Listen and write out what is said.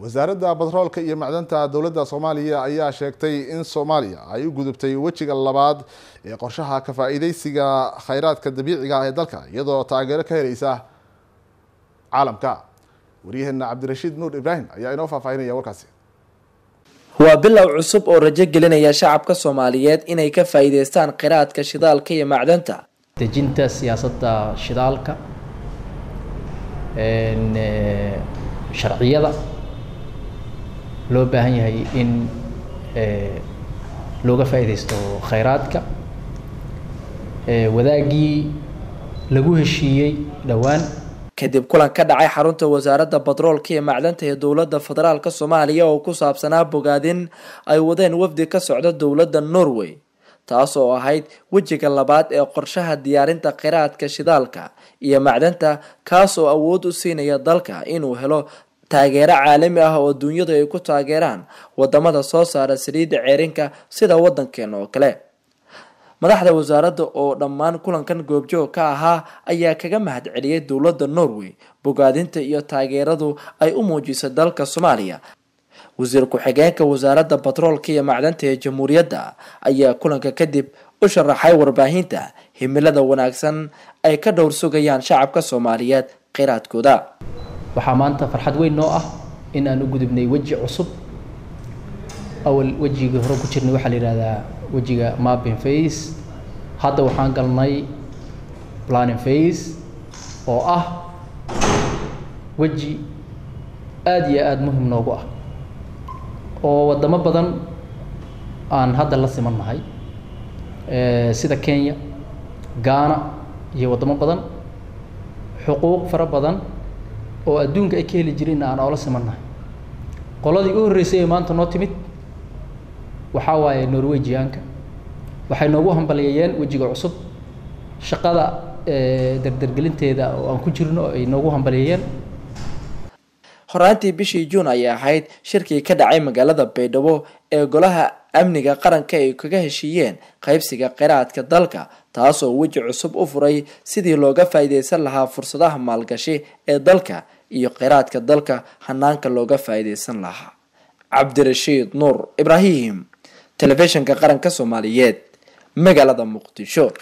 wasaaradda batroolka iyo macdanta dowladda soomaaliya ayaa sheegtay in soomaaliya ay u gudubtay wejiga labaad ee qorshaha ka faa-iideysiga kheyraadka dabiiciga ah ee dalka iyadoo taageero ka helaysa caalamka. Waryaheena cabdirashiid nuur ibraahim ayaa inoo faahfaahinaya warkaasi. Waa bilow cusub oo rajo gelinaya shacabka soomaaliyeed inay ka faa-iideystaan kheyraadka shidaalka iyo macdanta. Dejinta siyaasadda shidaalka sharciyada loo baahan yahay in looga faa-ideysto kheyraadka wadaagii lagu heshiiyey dhowaan. Kadib kulan ka dhacay xarunta wasaaradda batroolka iyo macdanta ee dowladda federaalk soomaaliya oo ku saabsanaa bogaadin ay wadeen wafdi ka socda dowladda norway taas oo ahayd wejiga labaad ee qorshaha diyaarinta kheyraadka shidaalka iyo macdanta kaas oo awood u siinaya dalka inuu helo taageero caalami ah oo duunyadu ay ku taageeraan waddamada soo saara saliidda ceerinka sida wadankeena oo kale. Madaxda wasaaradda oo dhammaan kulankan goobjoog ka ahaa ayaa kaga mahad celiyay dowladda norway bogaadinta iyo taageeradu ay u muujisay dalka soomaaliya. Wasiir ku-xigeenka wasaaradda batroolka iyo macdanta ee jamhuuriyadda ayaa kulanka kadib u sharaxay warbaahinta himilada wanaagsan ay ka dhowr sugayaan shacabka soomaaliyeed kheyraadkooda waxaa maanta farxad weyn noo ah in aan u gudubnay weji cusub. Awal wejigii hore ku jirnay waxaa la yihahdaa wejiga mapping face hadda waxaan galnay planning face oo ah weji aada iyo aada muhiim noogu ah. Oo wadamo badan aan hadda la siman nahay sida kenya ghana iyo wadamo badan. Xuquuq fara badan oo adduunka ay ka heli jireen aan oola siman nahay qoladii u horreysay ee maanta noo timid waxaa waaye norwegianka waxay noogu hambaliyeeyeen wejiga cusub shaqada dardargelinteeda oo aan ku jirno ay noogu hambaliyeeyeen horaantii bishii juun ayay ahayd shirkii ka dhacay magaalada baydhabo ee golaha amniga qaranka ay kaga heshiiyeen qaybsiga kheyraadka dalka taas oo weji cusub u furay sidii looga faa-iideysan lahaa fursadaha maalgashi ee dalka iyo kheyraadka dalka hanaanka looga faa-iideysan lahaa. Cabdirashiid nuur ibraahim telefishinka qaranka soomaaliyeed magaalada muqdisho